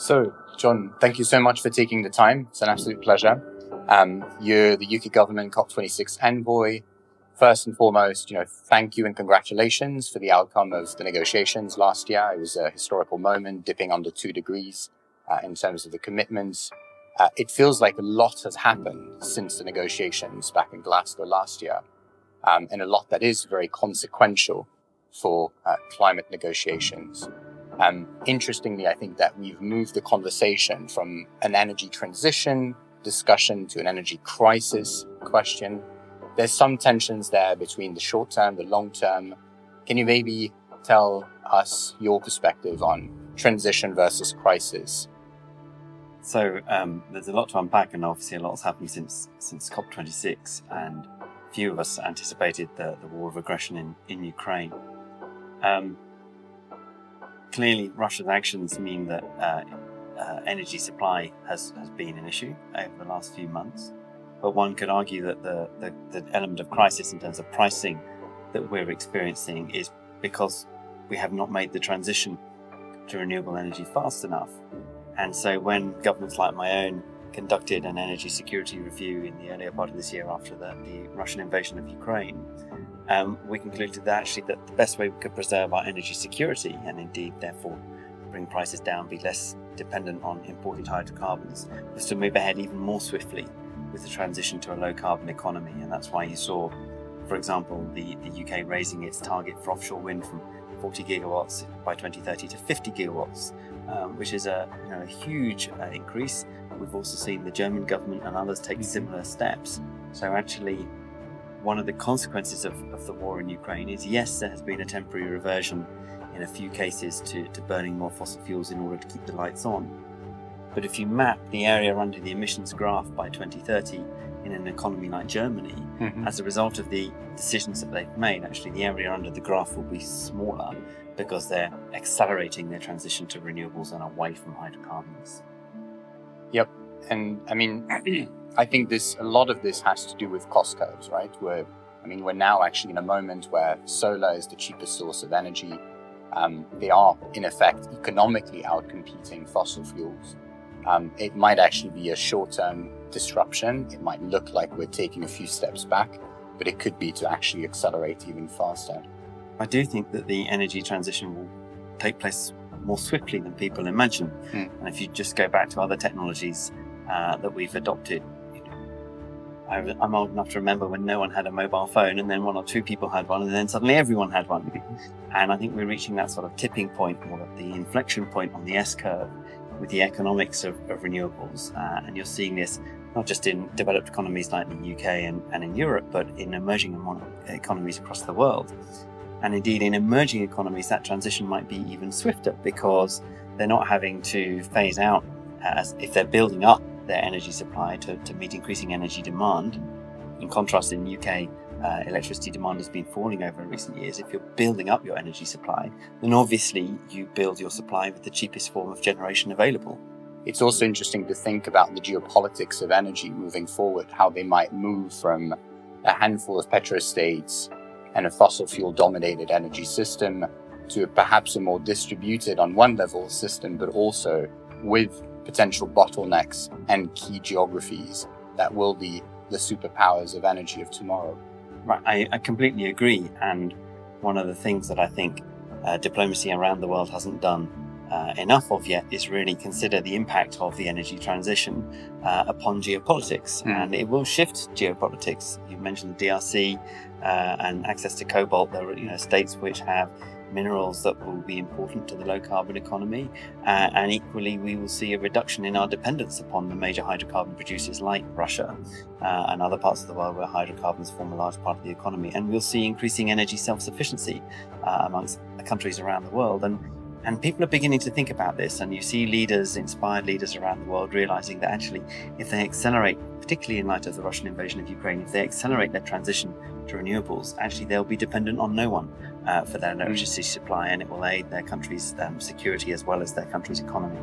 So, John, thank you so much for taking the time. It's an absolute pleasure. Um, you're the UK government COP26 envoy. First and foremost, you know, thank you and congratulations for the outcome of the negotiations last year. It was a historical moment, dipping under two degrees uh, in terms of the commitments. Uh, it feels like a lot has happened since the negotiations back in Glasgow last year, um, and a lot that is very consequential for uh, climate negotiations. Um, interestingly, I think that we've moved the conversation from an energy transition discussion to an energy crisis question. There's some tensions there between the short term, the long term. Can you maybe tell us your perspective on transition versus crisis? So um, there's a lot to unpack, and obviously a lot has happened since since COP26, and few of us anticipated the, the war of aggression in in Ukraine. Um, clearly, Russia's actions mean that uh, uh, energy supply has, has been an issue over the last few months. But one could argue that the, the, the element of crisis in terms of pricing that we're experiencing is because we have not made the transition to renewable energy fast enough. And so when governments like my own conducted an energy security review in the earlier part of this year after the, the Russian invasion of Ukraine, um, we concluded that actually that the best way we could preserve our energy security and indeed therefore bring prices down, be less dependent on imported hydrocarbons, was to move ahead even more swiftly with the transition to a low carbon economy. And that's why you saw, for example, the, the UK raising its target for offshore wind from 40 gigawatts by 2030 to 50 gigawatts, um, which is a, you know, a huge uh, increase. We've also seen the German government and others take similar steps. So actually, one of the consequences of, of the war in Ukraine is yes, there has been a temporary reversion in a few cases to, to burning more fossil fuels in order to keep the lights on. But if you map the area under the emissions graph by 2030 in an economy like Germany, mm-hmm. as a result of the decisions that they've made, actually the area under the graph will be smaller because they're accelerating their transition to renewables and away from hydrocarbons. Yep. And I mean, I think this a lot of this has to do with cost curves, right? Where I mean, we're now actually in a moment where solar is the cheapest source of energy. Um, they are, in effect, economically outcompeting fossil fuels. Um, it might actually be a short term disruption. It might look like we're taking a few steps back, but it could be to actually accelerate even faster. I do think that the energy transition will take place more swiftly than people imagine. Hmm. And if you just go back to other technologies uh, that we've adopted, I'm old enough to remember when no one had a mobile phone and then one or two people had one and then suddenly everyone had one. And I think we're reaching that sort of tipping point or the inflection point on the S curve with the economics of, of renewables. Uh, and you're seeing this not just in developed economies like the UK and, and in Europe, but in emerging economies across the world. And indeed, in emerging economies, that transition might be even swifter because they're not having to phase out as if they're building up their energy supply to, to meet increasing energy demand. In contrast, in UK, uh, electricity demand has been falling over recent years. If you're building up your energy supply, then obviously you build your supply with the cheapest form of generation available. It's also interesting to think about the geopolitics of energy moving forward, how they might move from a handful of petrostates and a fossil fuel dominated energy system to perhaps a more distributed on one level system, but also with potential bottlenecks and key geographies that will be the superpowers of energy of tomorrow. Right, I, I completely agree. And one of the things that I think uh, diplomacy around the world hasn't done uh, enough of yet is really consider the impact of the energy transition uh, upon geopolitics. Mm. And it will shift geopolitics. You mentioned the DRC uh, and access to cobalt. There are you know, states which have minerals that will be important to the low carbon economy. Uh, and equally, we will see a reduction in our dependence upon the major hydrocarbon producers like Russia uh, and other parts of the world where hydrocarbons form a large part of the economy. And we'll see increasing energy self sufficiency uh, amongst countries around the world. And and people are beginning to think about this, and you see leaders, inspired leaders around the world, realizing that actually, if they accelerate, particularly in light of the Russian invasion of Ukraine, if they accelerate their transition to renewables, actually they'll be dependent on no one uh, for their electricity supply, and it will aid their country's um, security as well as their country's economy.